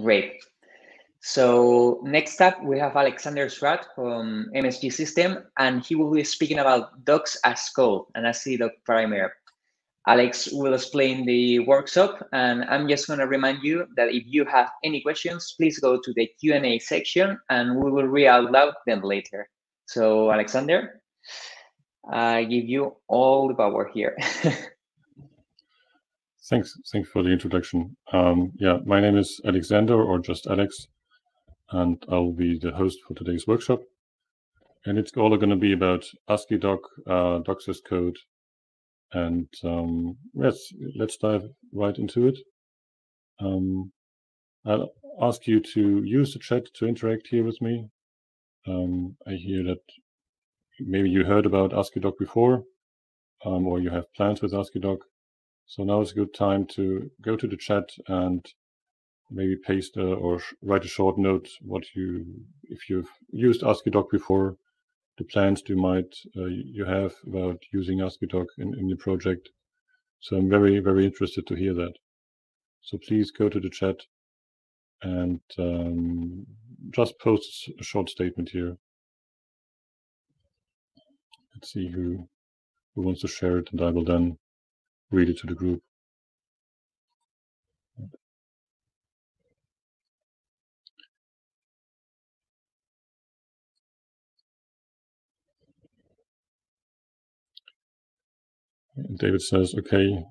Great. So next up, we have Alexander Schwartz from MSG System, and he will be speaking about docs as code and AsciiDoc primer. Alex will explain the workshop, and I'm just going to remind you that if you have any questions, please go to the Q&A section, and we will read out loud them later. So, Alexander, I give you all the power here. thanks, thanks for the introduction. Um, yeah, my name is Alexander, or just Alex, and I'll be the host for today's workshop. And it's all going to be about AsciiDoc, uh, docs as code, and um, yes, let's dive right into it. Um, I'll ask you to use the chat to interact here with me. Um, I hear that maybe you heard about AsciiDoc before, um, or you have plans with AsciiDoc. So now is a good time to go to the chat and maybe paste a, or write a short note what you, if you've used AsciiDoc before, the plans you might uh, you have about using AsciiDoc in, in your project. So I'm very, very interested to hear that. So please go to the chat and um, just post a short statement here. Let's see who who wants to share it, and I will then read it to the group. David says, okay,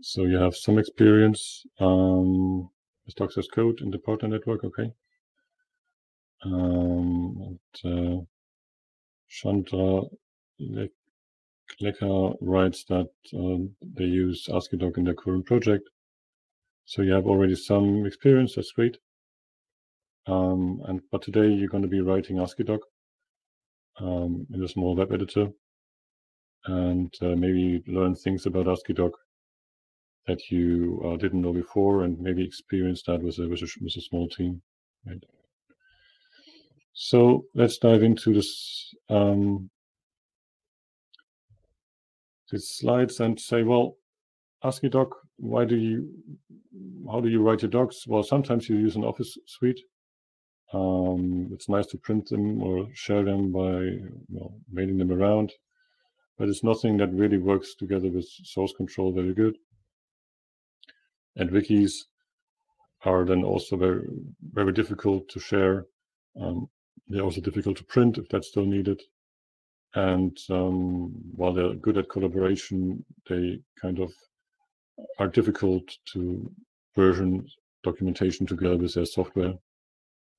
so you have some experience um, with docs as code in the partner network, okay. Um, and, uh, Chandra Lecker writes that uh, they use AsciiDoc in their current project. So you have already some experience, that's great. Um, and but today you're going to be writing AsciiDoc um, in a small web editor and uh, maybe learn things about AsciiDoc that you uh, didn't know before, and maybe experience that with a, with a, with a small team. Right. So let's dive into this um, these slides and say, well, AsciiDoc, why do you, how do you write your docs? Well, sometimes you use an Office suite. Um, it's nice to print them or share them by you know, mailing them around but it's nothing that really works together with source control very good. And wikis are then also very, very difficult to share. Um, they're also difficult to print if that's still needed. And um, while they're good at collaboration, they kind of are difficult to version documentation together with their software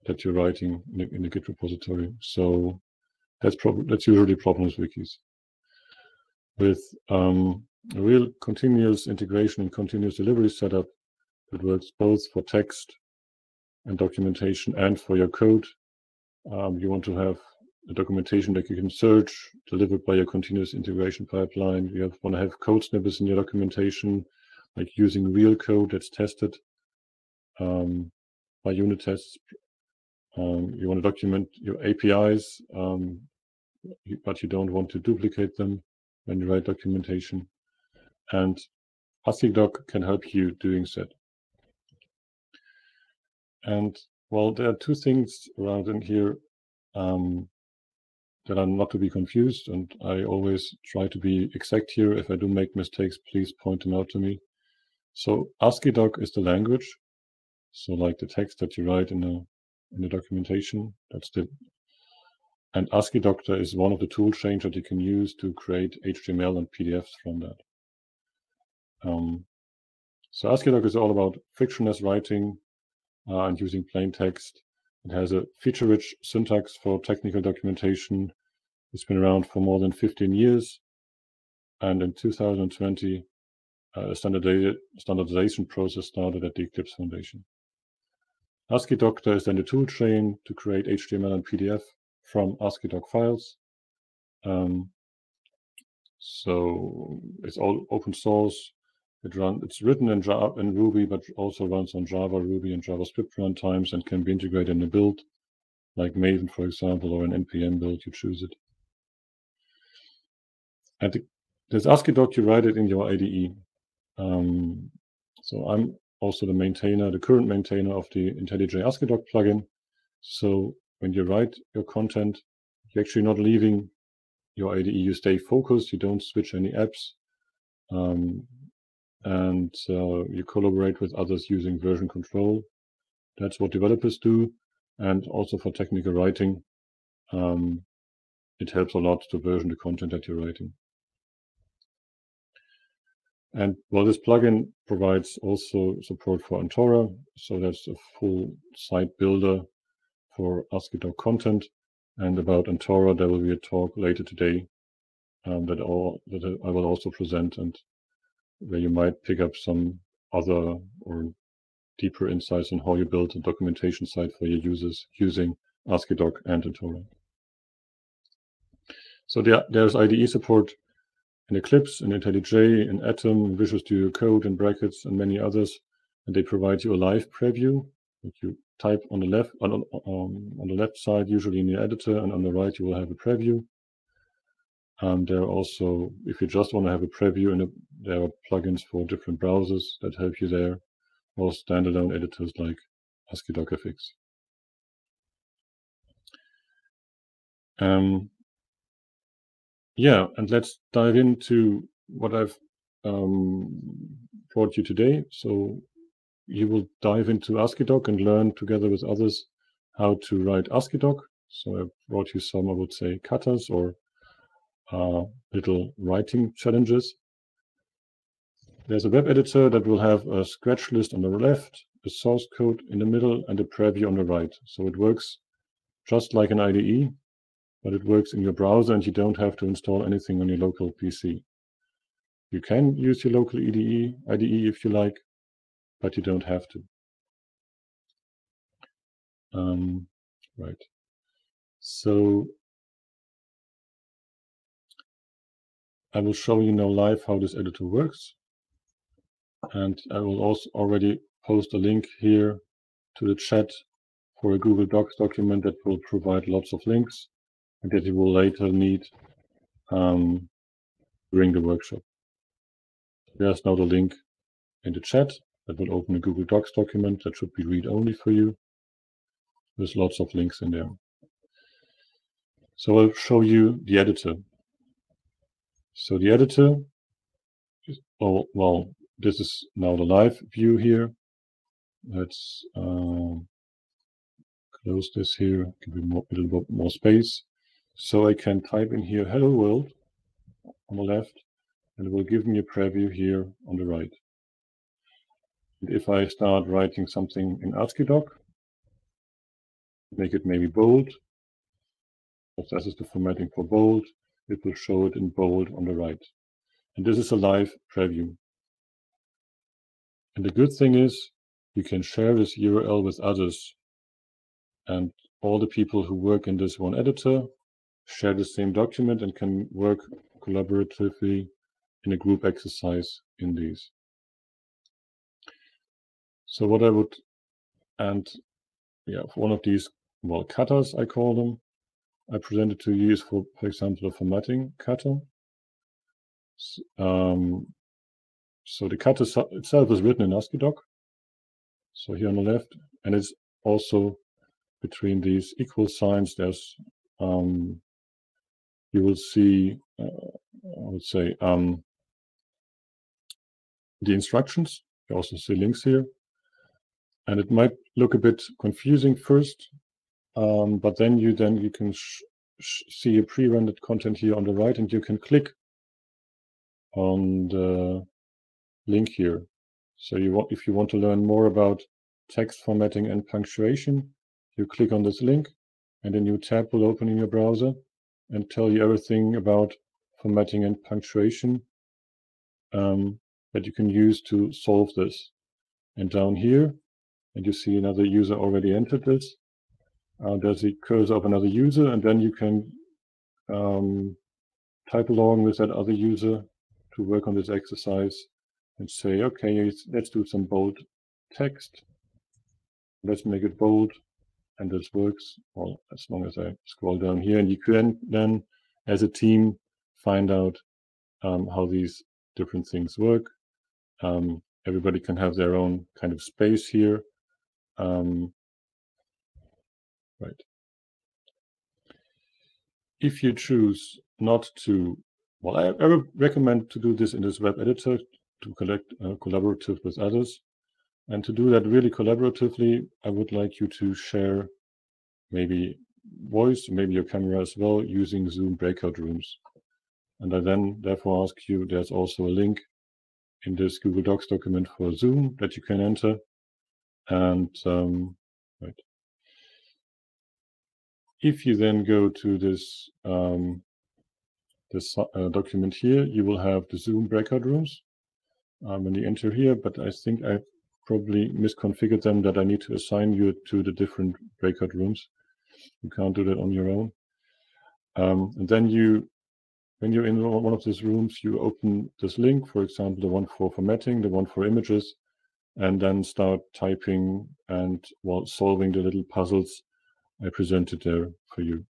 that you're writing in a, in a Git repository. So that's that's usually problems with wikis with um, a real continuous integration and continuous delivery setup that works both for text and documentation and for your code. Um, you want to have a documentation that you can search delivered by your continuous integration pipeline. You have, want to have code snippets in your documentation, like using real code that's tested um, by unit tests. Um, you want to document your APIs, um, but you don't want to duplicate them when you write documentation. And AsciiDoc can help you doing that. And well, there are two things around in here um, that are not to be confused. And I always try to be exact here. If I do make mistakes, please point them out to me. So AsciiDoc is the language. So like the text that you write in the in the documentation, that's the and Asciidoctor is one of the tool chains that you can use to create HTML and PDFs from that. Um, so AsciiDoc is all about frictionless writing uh, and using plain text. It has a feature-rich syntax for technical documentation. It's been around for more than 15 years. And in 2020, uh, a standardization process started at the Eclipse Foundation. Asciidoctor is then the tool chain to create HTML and PDF from AsciiDoc files. Um, so it's all open source. It run, it's written in Java in Ruby, but also runs on Java, Ruby, and JavaScript runtimes and can be integrated in a build, like Maven, for example, or an npm build. You choose it. And the, this AsciiDoc, you write it in your IDE. Um, so I'm also the maintainer, the current maintainer of the IntelliJ AsciiDoc plugin. So when you write your content, you're actually not leaving your IDE. You stay focused. You don't switch any apps. Um, and uh, you collaborate with others using version control. That's what developers do. And also for technical writing, um, it helps a lot to version the content that you're writing. And well, this plugin provides also support for Antora. So that's a full site builder for AsciiDoc content. And about Antora, there will be a talk later today um, that, all, that I will also present and where you might pick up some other or deeper insights on how you build a documentation site for your users using AsciiDoc and Antora. So there, there's IDE support in Eclipse, in IntelliJ, in Atom, Visual Studio Code, in Brackets, and many others. And they provide you a live preview that you type on the left on, um, on the left side, usually in the editor, and on the right you will have a preview. Um, there are also, if you just want to have a preview, and there are plugins for different browsers that help you there, or standalone editors like AsciiDocFX. Um, yeah, and let's dive into what I've um, brought you today. So you will dive into AsciiDoc and learn together with others how to write AsciiDoc. So I brought you some, I would say, katas or uh, little writing challenges. There's a web editor that will have a scratch list on the left, a source code in the middle, and a preview on the right. So it works just like an IDE, but it works in your browser and you don't have to install anything on your local PC. You can use your local IDE, IDE if you like, but you don't have to. Um, right. So I will show you now live how this editor works. And I will also already post a link here to the chat for a Google Docs document that will provide lots of links and that you will later need um, during the workshop. There's now the link in the chat that will open a Google Docs document that should be read-only for you. There's lots of links in there. So I'll show you the editor. So the editor, is, oh, well, this is now the live view here. Let's uh, close this here, give it more, a little bit more space. So I can type in here, hello world on the left, and it will give me a preview here on the right. And if I start writing something in AsciiDoc, make it maybe bold, if this is the formatting for bold, it will show it in bold on the right. And this is a live preview. And the good thing is you can share this URL with others. And all the people who work in this one editor share the same document and can work collaboratively in a group exercise in these. So what I would, and yeah, one of these, well, katas, I call them, I presented to you is for, for example, a formatting kata. Um, so the kata itself is written in AsciiDoc. So here on the left, and it's also between these equal signs, there's um, you will see, uh, I would say, um, the instructions. You also see links here. And it might look a bit confusing first, um, but then you then you can see a pre-rendered content here on the right, and you can click on the link here. So you want, if you want to learn more about text formatting and punctuation, you click on this link, and a new tab will open in your browser, and tell you everything about formatting and punctuation um, that you can use to solve this. And down here, and you see another user already entered this. Uh, there's a cursor of another user, and then you can um, type along with that other user to work on this exercise and say, okay, let's do some bold text. Let's make it bold and this works well as long as I scroll down here and you can then as a team find out um, how these different things work um, everybody can have their own kind of space here. Um, right. If you choose not to, well, I, I would recommend to do this in this web editor to collect uh, collaborative with others. And to do that really collaboratively, I would like you to share maybe voice, maybe your camera as well, using Zoom breakout rooms. And I then therefore ask you, there's also a link in this Google Docs document for Zoom that you can enter. And um, right. If you then go to this um, this uh, document here, you will have the Zoom breakout rooms um, when you enter here. But I think I probably misconfigured them that I need to assign you to the different breakout rooms. You can't do that on your own. Um, and then you, when you're in one of these rooms, you open this link, for example, the one for formatting, the one for images, and then start typing and well, solving the little puzzles I presented there for you.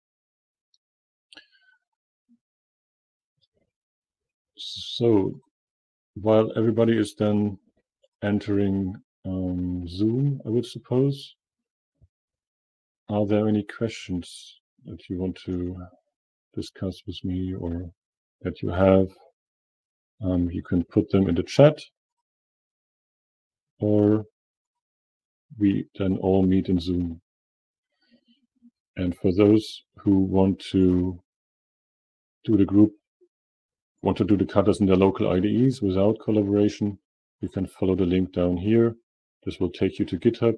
So while everybody is then entering um, Zoom, I would suppose, are there any questions that you want to discuss with me or that you have? Um, you can put them in the chat or we then all meet in Zoom. And for those who want to do the group, want to do the katas in their local IDEs without collaboration, you can follow the link down here. This will take you to GitHub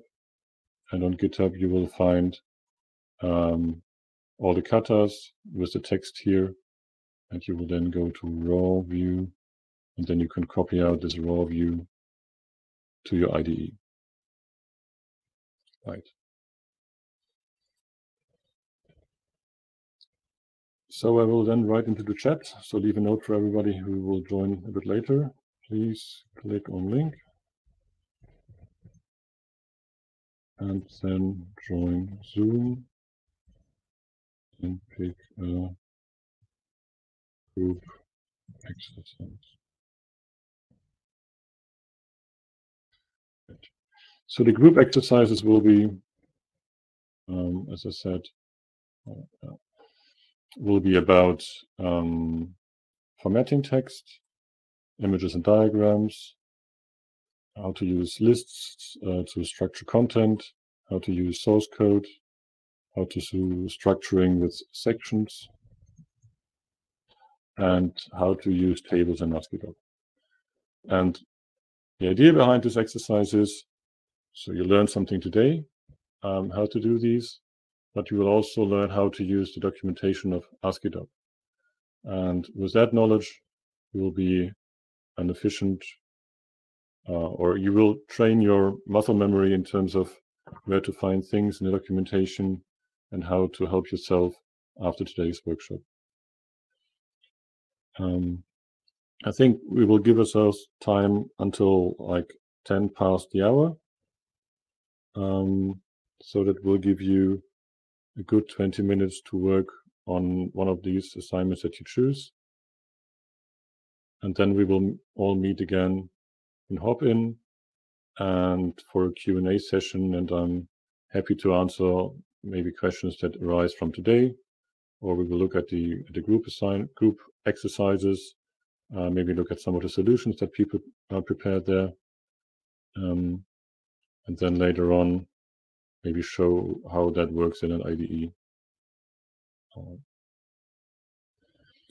and on GitHub, you will find um, all the katas with the text here. And you will then go to raw view. And then you can copy out this raw view to your IDE. Right. So I will then write into the chat. So leave a note for everybody who will join a bit later. Please click on link. and then join Zoom and pick a group exercise. So the group exercises will be, um, as I said, uh, will be about um, formatting text, images and diagrams, how to use lists uh, to structure content, how to use source code, how to do structuring with sections, and how to use tables in AsciiDoc. And the idea behind this exercise is, so you learn something today, um, how to do these, but you will also learn how to use the documentation of AsciiDoc. And with that knowledge, you will be an efficient uh, or you will train your muscle memory in terms of where to find things in the documentation and how to help yourself after today's workshop. Um, I think we will give ourselves time until like 10 past the hour. Um, so that will give you a good 20 minutes to work on one of these assignments that you choose. And then we will all meet again in Hopin and for a Q&A session. And I'm happy to answer maybe questions that arise from today, or we will look at the, the group assign group exercises, uh, maybe look at some of the solutions that people are prepared there. Um, and then later on, maybe show how that works in an IDE.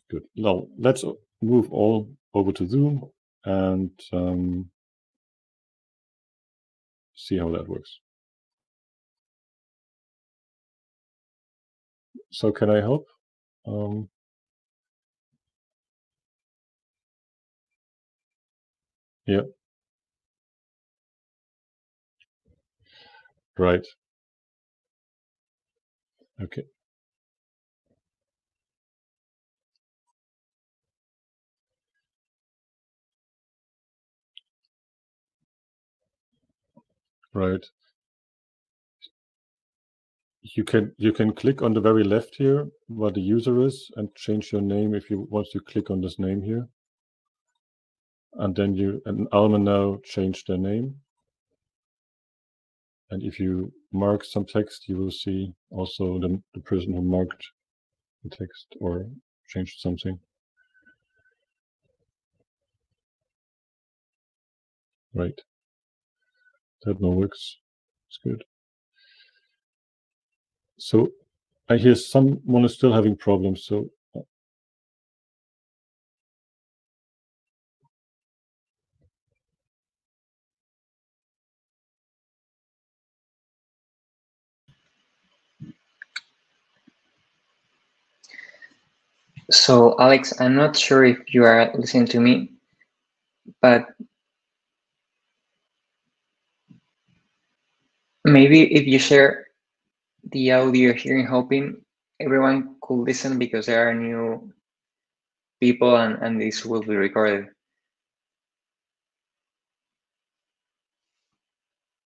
Good. Now let's move all over to Zoom and um, see how that works. So can I help? Um, yeah. Right. Okay. Right. You can you can click on the very left here where the user is and change your name if you want to click on this name here. and then you and Alma now change their name. And if you mark some text, you will see also the, the person who marked the text or changed something. Right. That now works. It's good. So I hear someone is still having problems. So So, Alex, I'm not sure if you are listening to me, but maybe if you share the audio here in Hopin everyone could listen because there are new people and, and this will be recorded.